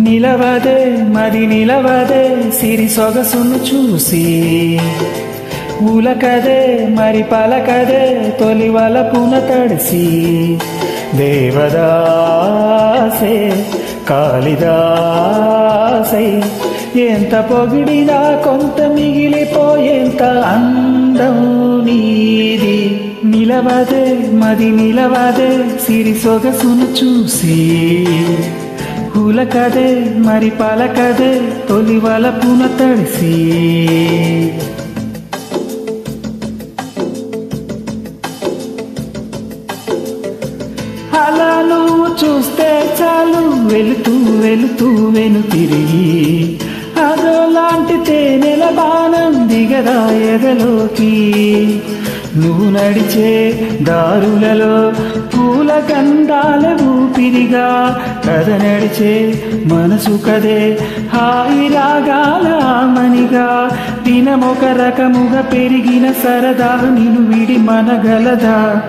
నిలవదే మది నిలవదే సిరి సొగసును చూసి. ఉలకదే మరి పలకదే తొలి వలపున తడిసి. దేవదాసే కాళిదాసై ఎంత పొగిడినా కొంత మిగిలిపోయేంత అందం నీది. నిలవదే మది నిలవదే సిరి సొగసును చూసి. పూల కదే మరి పాల కదే తొలి పూల తడిసి. అలా నువ్వు చూస్తే చాలు వెళుతూ వెళుతూ వెను తిరిగి. అదో లాంటి తేనెల బాణం దిగదా ఎదలోకి. నువ్వు నడిచే దారులలో పూల గంధాల ఊపిరిగా కథ నడిచే మనసు కదే హాయి రాగాల మనిగా దినమొక రకముగా పెరిగిన సరదా నిను విడి మనగలదా.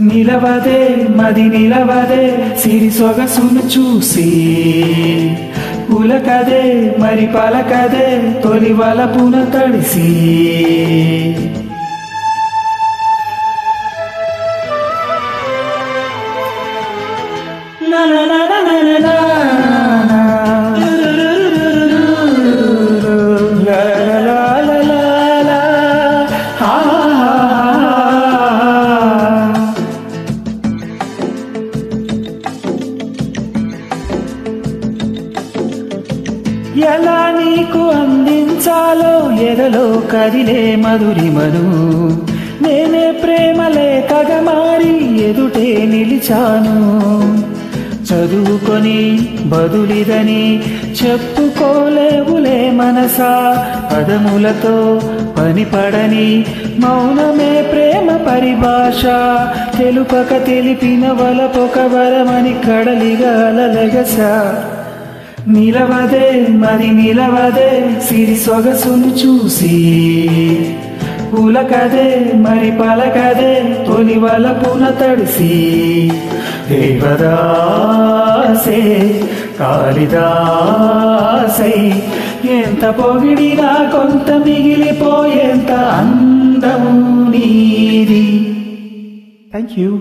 నిలవదే మది నిలవదే సిరి సొగసును చూసి. పులకదే మరి పలకదే తొలి వలపున తడిసి. ఎలా నీకు అందించాలో ఎదలో కదిలే మధురిమను. నేనే ప్రేమ లేఖగా మారి ఎదుటే నిలిచాను. చదువుకొని బదులిదని చెప్పుకోలేవులే మనసా. పదములతో పనిపడని మౌనమే ప్రేమ పరిభాష. తెలుపక తెలిపిన వలపొక వరమని కడలిగా అలలగసా. నిలవదే మరి నిలవదే సిరి సొగసును చూసి. పులకదే మరి పలకదే తొలి పూల తడిసి. దేవదాసే కాళిదాసై ఎంత పొగిడినా కొంత మిగిలిపోయేంత అందము నీది. Thank you